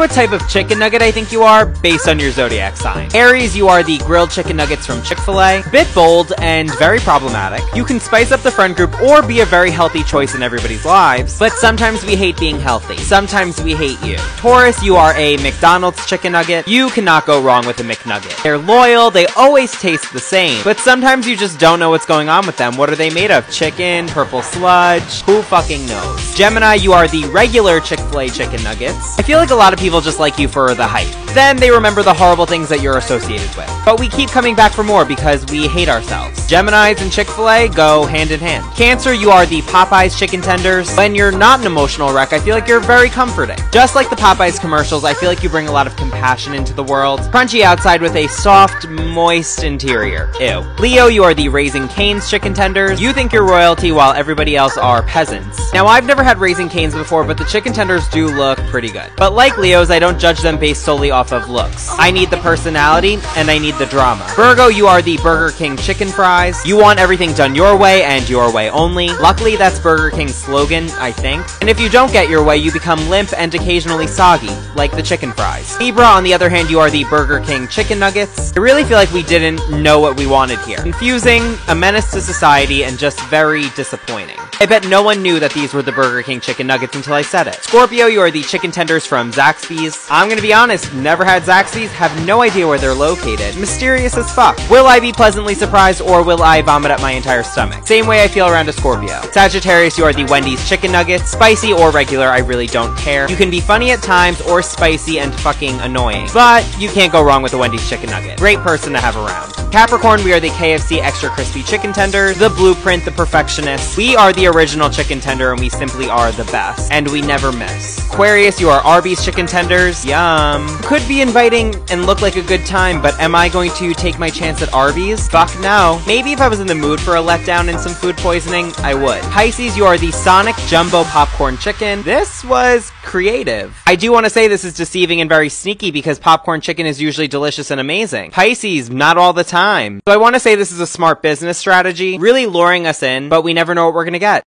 what type of chicken nugget I think you are based on your zodiac sign. Aries, you are the grilled chicken nuggets from Chick-fil-A. Bit bold and very problematic. You can spice up the friend group or be a very healthy choice in everybody's lives, but sometimes we hate being healthy. Sometimes we hate you. Taurus, you are a McDonald's chicken nugget. You cannot go wrong with a McNugget. They're loyal, they always taste the same, but sometimes you just don't know what's going on with them. What are they made of? Chicken? Purple sludge? Who fucking knows? Gemini, you are the regular Chick-fil-A chicken nuggets. I feel like a lot of people just like you for the hype. Then they remember the horrible things that you're associated with. But we keep coming back for more because we hate ourselves. Geminis and Chick-fil-A go hand in hand. Cancer, you are the Popeyes chicken tenders. When you're not an emotional wreck, I feel like you're very comforting. Just like the Popeyes commercials, I feel like you bring a lot of compassion into the world. Crunchy outside with a soft, moist interior. Ew. Leo, you are the Raising Cane's chicken tenders. You think you're royalty while everybody else are peasants. Now, I've never had Raising Cane's before, but the chicken tenders do look pretty good. But like Leos, I don't judge them based solely off of looks. I need the personality, and I need the drama. Virgo, you are the Burger King chicken fries. You want everything done your way and your way only. Luckily, that's Burger King's slogan, I think. And if you don't get your way, you become limp and occasionally soggy, like the chicken fries. Libra, on the other hand, you are the Burger King chicken nuggets. I really feel like we didn't know what we wanted here. Confusing, a menace to society, and just very disappointing. I bet no one knew that these were the Burger King chicken nuggets until I said it. Scorpio, you are the chicken tenders from Zaxby's. I'm gonna be honest, never had Zaxby's, have no idea where they're located. Mysterious as fuck. Will I be pleasantly surprised or will I vomit up my entire stomach? Same way I feel around a Scorpio. Sagittarius, you are the Wendy's chicken nuggets. Spicy or regular, I really don't care. You can be funny at times or spicy and fucking annoying. But you can't go wrong with a Wendy's chicken nugget. Great person to have around. Capricorn, we are the KFC extra crispy chicken tenders, the blueprint, the perfectionist. We are the original chicken tender and we simply are the best. And we never miss. Aquarius, you are Arby's chicken tenders. Yum. Could be inviting and look like a good time, but am I going to take my chance at Arby's? Fuck no. Maybe if I was in the mood for a letdown and some food poisoning, I would. Pisces, you are the Sonic Jumbo Popcorn Chicken. This was creative. I do want to say this is deceiving and very sneaky because popcorn chicken is usually delicious and amazing. Pisces, not all the time. So I want to say this is a smart business strategy, really luring us in, but we never know what we're gonna get.